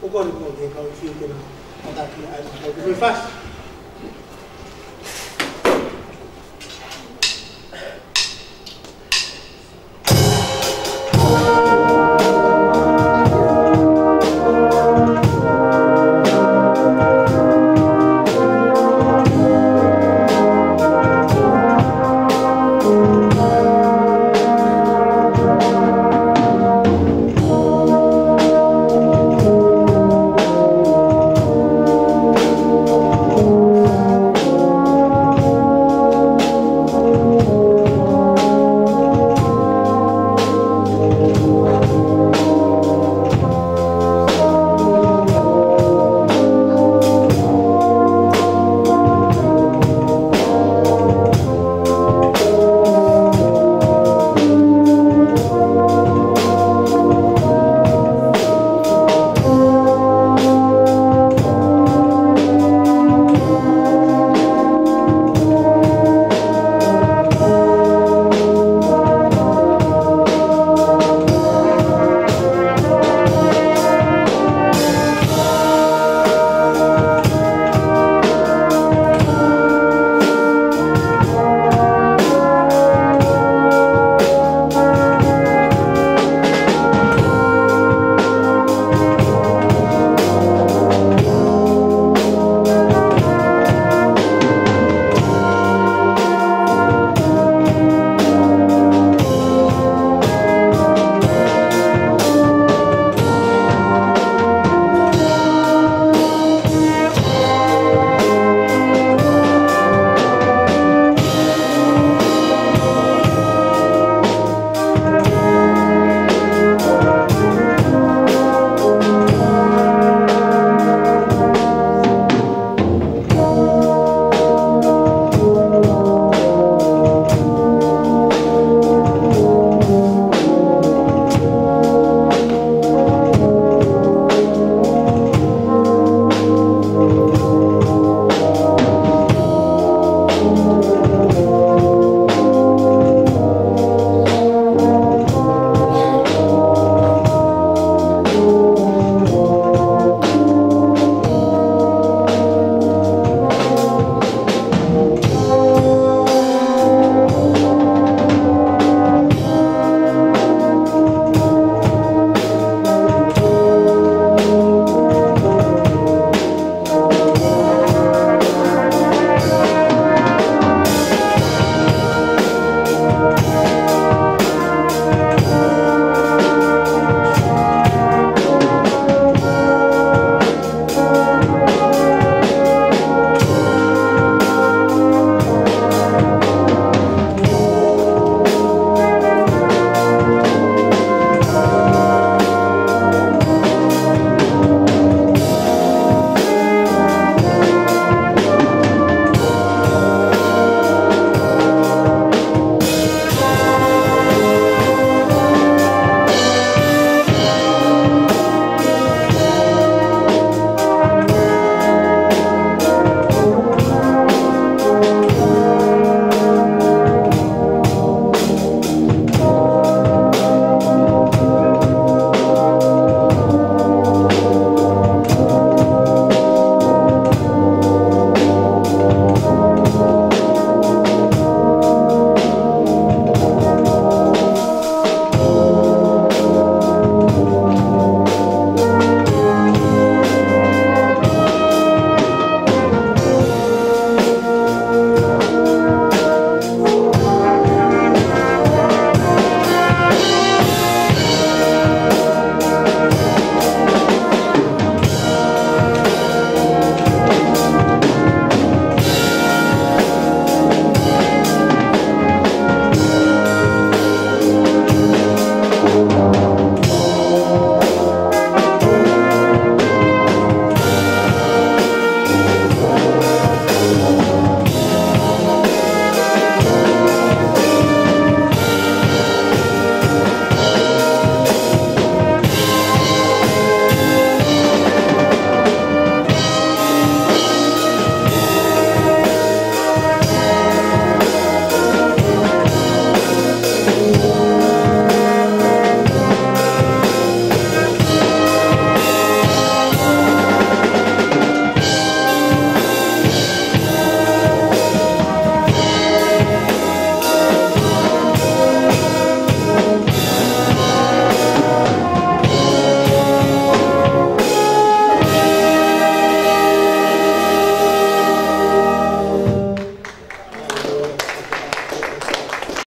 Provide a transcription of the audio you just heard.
心の経過を聞いての働きありたいと思います。